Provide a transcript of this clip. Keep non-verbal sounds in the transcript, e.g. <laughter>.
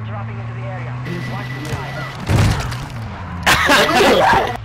dropping into the area. Watch the side. <laughs> <laughs>